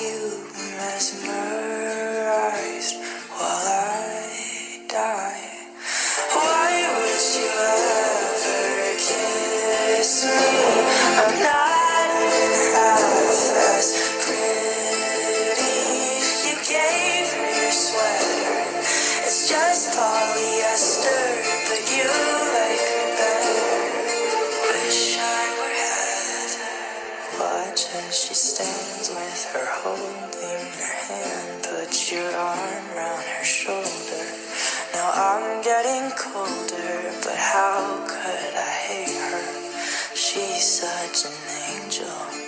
you mesmerized As she stands with her holding her hand. Put your arm round her shoulder. Now I'm getting colder, but how could I hate her? She's such an angel,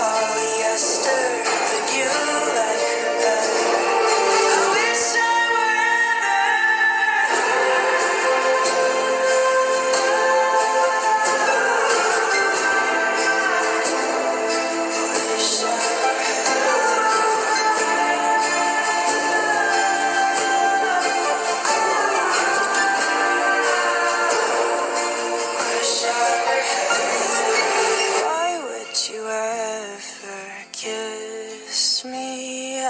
just